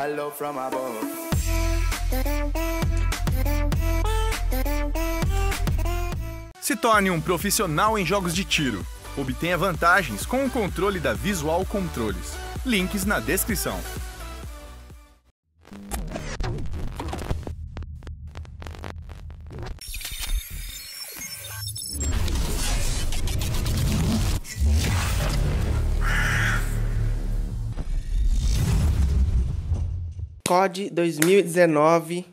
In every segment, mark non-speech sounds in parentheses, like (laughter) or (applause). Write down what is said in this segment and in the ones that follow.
Hello from above. Se torne um profissional em jogos de tiro. Obtenha vantagens com o controle da Visual Controles. Links na descrição. COD 2019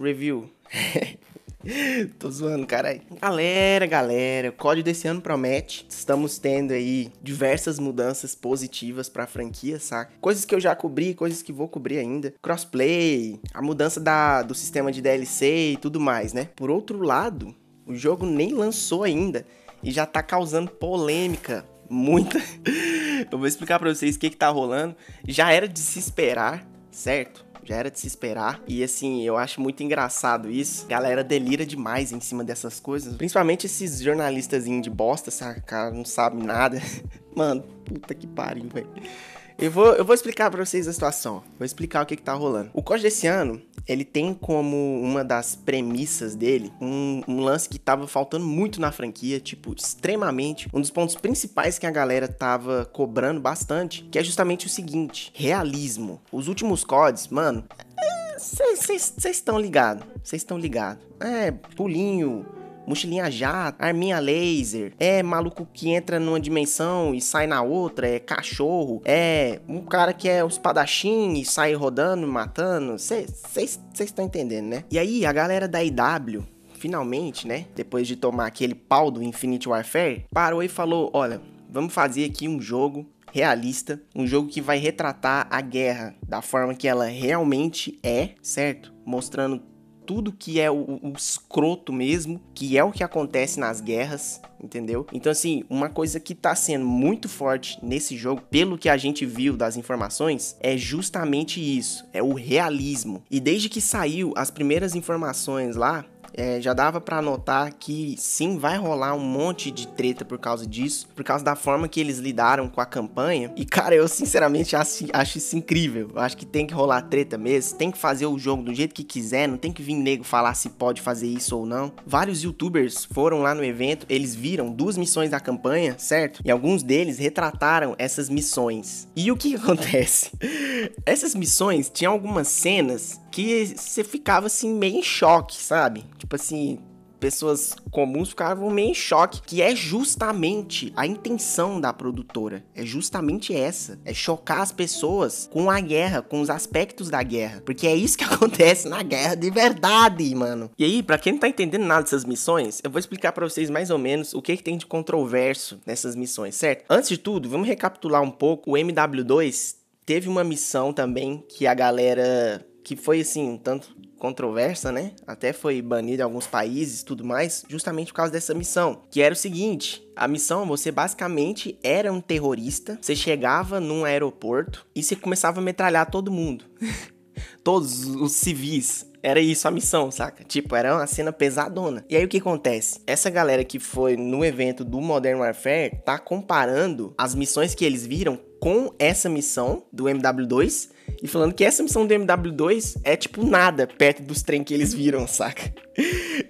Review. (laughs) Tô zoando, caralho. Galera, galera, o COD desse ano promete. Estamos tendo aí diversas mudanças positivas pra franquia, saca? Coisas que eu já cobri, coisas que vou cobrir ainda. Crossplay, a mudança da, do sistema de DLC e tudo mais, né? Por outro lado, o jogo nem lançou ainda e já tá causando polêmica. Muita. (laughs) eu vou explicar pra vocês o que que tá rolando. Já era de se esperar, certo? Já era de se esperar. E assim, eu acho muito engraçado isso. A galera delira demais em cima dessas coisas. Principalmente esses jornalistas de bosta, saca? Cara, não sabe nada. (laughs) Mano, puta que pariu, velho. Eu vou, eu vou explicar pra vocês a situação. Vou explicar o que, que tá rolando. O código desse ano, ele tem como uma das premissas dele um, um, lance que tava faltando muito na franquia, tipo, extremamente. Um dos pontos principais que a galera tava cobrando bastante, que é justamente o seguinte: realismo. Os últimos CODs, mano. Vocês estão ligados. Vocês estão ligados. É, pulinho, mochilinha jato, arminha laser, é maluco que entra numa dimensão e sai na outra, é cachorro, é um cara que é o espadachim e sai rodando, matando. Vocês estão entendendo, né? E aí, a galera da IW finalmente, né, depois de tomar aquele pau do Infinite Warfare, parou e falou: olha, vamos fazer aqui um jogo realista, um jogo que vai retratar a guerra da forma que ela realmente é, certo? Mostrando tudo que é o, o, escroto mesmo, que é o que acontece nas guerras, entendeu? Então, assim, uma coisa que tá sendo muito forte nesse jogo, pelo que a gente viu das informações, é justamente isso: é o realismo. E desde que saiu as primeiras informações lá, é, já dava para notar que sim, vai rolar um monte de treta por causa disso, por causa da forma que eles lidaram com a campanha. E cara, eu sinceramente acho, acho isso incrível. Eu acho que tem que rolar treta mesmo, tem que fazer o jogo do jeito que quiser, não tem que vir nego falar se pode fazer isso ou não. Vários youtubers foram lá no evento, eles viram duas missões da campanha, certo? E alguns deles retrataram essas missões. E o que (laughs) acontece? Essas missões tinham algumas cenas que você ficava assim meio em choque, sabe? Tipo assim, pessoas comuns ficavam meio em choque, que é justamente a intenção da produtora. É justamente essa, é chocar as pessoas com a guerra, com os aspectos da guerra, porque é isso que (laughs) acontece na guerra de verdade, mano. E aí, para quem não tá entendendo nada dessas missões, eu vou explicar para vocês mais ou menos o que, que tem de controverso nessas missões, certo? Antes de tudo, vamos recapitular um pouco. O MW2 teve uma missão também que a galera que foi assim, um tanto controversa, né? Até foi banida em alguns países tudo mais, justamente por causa dessa missão. Que era o seguinte: a missão, você basicamente era um terrorista, você chegava num aeroporto e você começava a metralhar todo mundo. (laughs) Todos os civis. Era isso a missão, saca? Tipo, era uma cena pesadona. E aí o que acontece? Essa galera que foi no evento do Modern Warfare tá comparando as missões que eles viram com essa missão do MW2 e falando que essa missão do MW2 é tipo nada perto dos trem que eles viram, saca?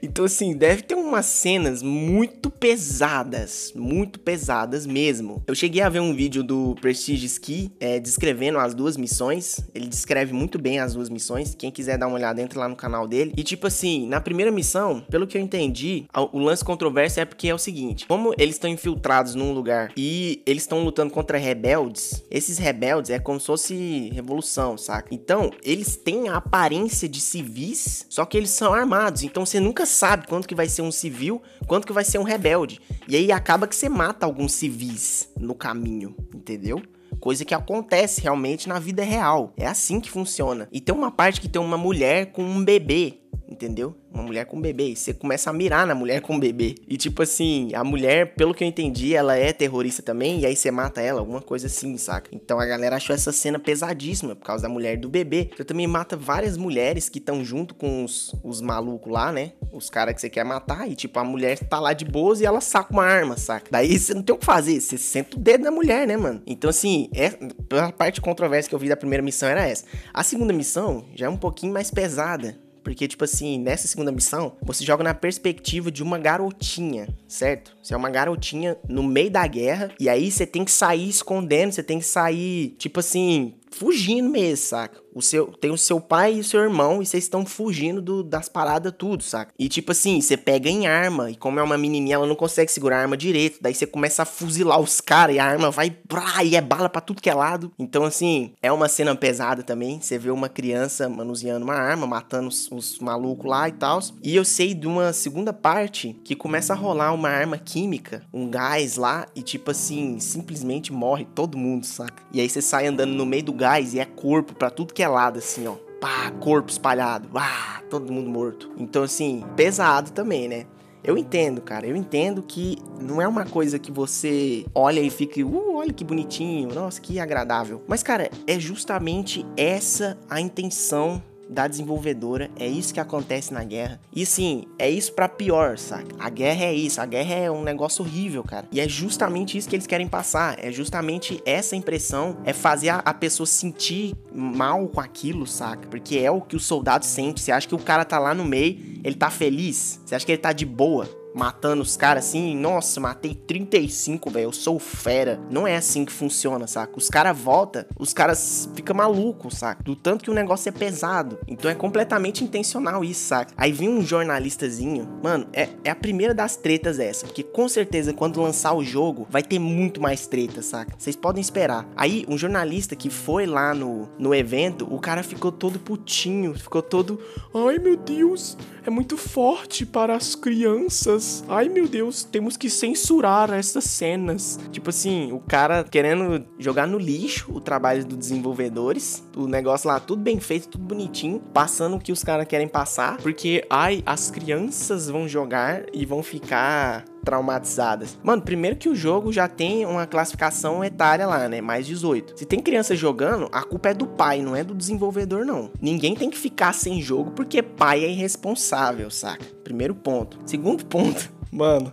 Então, assim, deve ter umas cenas muito pesadas, muito pesadas mesmo. Eu cheguei a ver um vídeo do Prestige Ski é, descrevendo as duas missões. Ele descreve muito bem as duas missões. Quem quiser dar uma olhada, entra lá no canal dele. E, tipo assim, na primeira missão, pelo que eu entendi, o lance controverso é porque é o seguinte: como eles estão infiltrados num lugar e eles estão lutando contra rebeldes, esses rebeldes é como se fosse revolução, saca? Então, eles têm a aparência de civis, só que eles são armados. Então, você nunca sabe quanto que vai ser um civil, quanto que vai ser um rebelde. E aí acaba que você mata alguns civis no caminho, entendeu? Coisa que acontece realmente na vida real. É assim que funciona. E tem uma parte que tem uma mulher com um bebê entendeu? Uma mulher com bebê. E você começa a mirar na mulher com bebê. E tipo assim, a mulher, pelo que eu entendi, ela é terrorista também. E aí você mata ela, alguma coisa assim, saca? Então a galera achou essa cena pesadíssima por causa da mulher do bebê. Você também mata várias mulheres que estão junto com os, os malucos lá, né? Os caras que você quer matar. E tipo, a mulher tá lá de boas e ela saca uma arma, saca? Daí você não tem o que fazer. Você senta o dedo na mulher, né, mano? Então assim, é, a parte controversa que eu vi da primeira missão era essa. A segunda missão já é um pouquinho mais pesada porque, tipo assim, nessa segunda missão, você joga na perspectiva de uma garotinha, certo? Você é uma garotinha no meio da guerra, e aí você tem que sair escondendo, você tem que sair, tipo assim, fugindo mesmo, saca? O seu, tem o seu pai e o seu irmão e vocês estão fugindo do, das paradas tudo, saca? E tipo assim, você pega em arma e como é uma menininha, ela não consegue segurar a arma direito, daí você começa a fuzilar os caras e a arma vai brá, e é bala para tudo que é lado. Então assim, é uma cena pesada também, você vê uma criança manuseando uma arma, matando os, os malucos lá e tal. E eu sei de uma segunda parte que começa a rolar uma arma química, um gás lá e tipo assim, simplesmente morre todo mundo, saca? E aí você sai andando no meio do gás e é corpo para tudo que é lado, assim, ó. Pá, corpo espalhado. Ah, todo mundo morto. Então, assim, pesado também, né? Eu entendo, cara. Eu entendo que não é uma coisa que você olha e fica, uh, olha que bonitinho, nossa, que agradável. Mas, cara, é justamente essa a intenção da desenvolvedora, é isso que acontece na guerra. E sim, é isso para pior, saca? A guerra é isso, a guerra é um negócio horrível, cara. E é justamente isso que eles querem passar, é justamente essa impressão, é fazer a, a pessoa sentir mal com aquilo, saca? Porque é o que o soldado sente. Você acha que o cara tá lá no meio, ele tá feliz? Você acha que ele tá de boa? Matando os caras assim, nossa, matei 35, velho, eu sou fera. Não é assim que funciona, saca? Os caras voltam, os caras ficam malucos, saca? Do tanto que o negócio é pesado. Então é completamente intencional isso, saca? Aí vem um jornalistazinho, mano, é, é a primeira das tretas essa, porque com certeza quando lançar o jogo vai ter muito mais treta, saca? Vocês podem esperar. Aí um jornalista que foi lá no, no evento, o cara ficou todo putinho, ficou todo, ai meu Deus, é muito forte para as crianças. Ai meu Deus, temos que censurar essas cenas. Tipo assim, o cara querendo jogar no lixo o trabalho dos desenvolvedores, o negócio lá tudo bem feito, tudo bonitinho, passando o que os caras querem passar, porque ai, as crianças vão jogar e vão ficar traumatizadas. Mano, primeiro que o jogo já tem uma classificação etária lá, né? Mais 18. Se tem criança jogando, a culpa é do pai, não é do desenvolvedor, não. Ninguém tem que ficar sem jogo porque pai é irresponsável, saca? Primeiro ponto. Segundo ponto, (laughs) mano,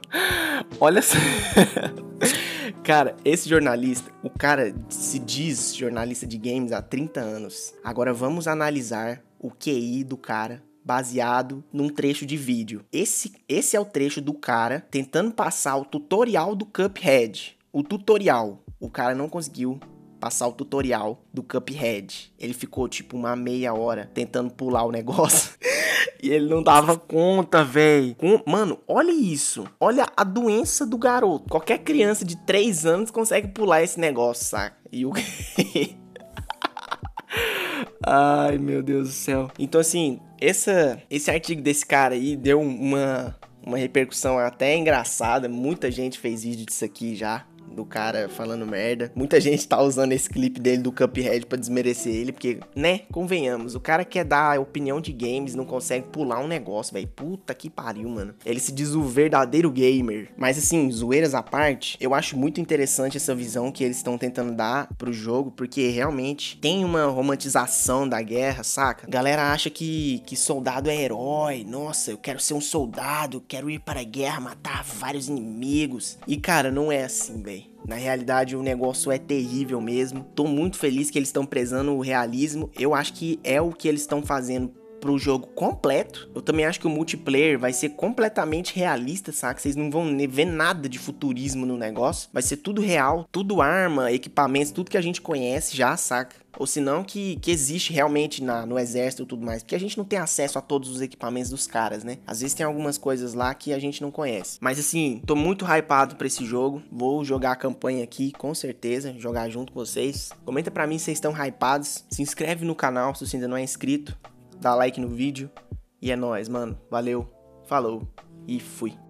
olha só. (laughs) Cara, esse jornalista, o cara se diz jornalista de games há 30 anos. Agora vamos analisar o QI do cara baseado num trecho de vídeo. Esse, esse é o trecho do cara tentando passar o tutorial do Cuphead. O tutorial. O cara não conseguiu passar o tutorial do Cuphead. Ele ficou tipo uma meia hora tentando pular o negócio. (laughs) e ele não dava conta, velho. Mano, olha isso. Olha a doença do garoto. Qualquer criança de 3 anos consegue pular esse negócio, saca? E o. (laughs) Ai, meu Deus do céu. Então, assim, essa, esse artigo desse cara aí deu uma, uma repercussão até engraçada. Muita gente fez vídeo disso aqui já do cara falando merda. Muita gente tá usando esse clipe dele do Cuphead para desmerecer ele, porque, né, convenhamos, o cara quer dar opinião de games, não consegue pular um negócio, velho. Puta que pariu, mano. Ele se diz o verdadeiro gamer. Mas assim, zoeiras à parte, eu acho muito interessante essa visão que eles estão tentando dar pro jogo, porque realmente tem uma romantização da guerra, saca? Galera acha que, que soldado é herói. Nossa, eu quero ser um soldado, quero ir para a guerra, matar vários inimigos. E cara, não é assim, velho. Na realidade, o negócio é terrível mesmo. Tô muito feliz que eles estão prezando o realismo. Eu acho que é o que eles estão fazendo pro jogo completo. Eu também acho que o multiplayer vai ser completamente realista, saca? Vocês não vão ver nada de futurismo no negócio. Vai ser tudo real, tudo arma, equipamentos, tudo que a gente conhece já, saca? Ou se não, que, que existe realmente na, no exército e tudo mais. Porque a gente não tem acesso a todos os equipamentos dos caras, né? Às vezes tem algumas coisas lá que a gente não conhece. Mas assim, tô muito hypado pra esse jogo. Vou jogar a campanha aqui, com certeza. Jogar junto com vocês. Comenta pra mim se vocês estão hypados. Se inscreve no canal se você ainda não é inscrito. Dá like no vídeo. E é nóis, mano. Valeu, falou e fui.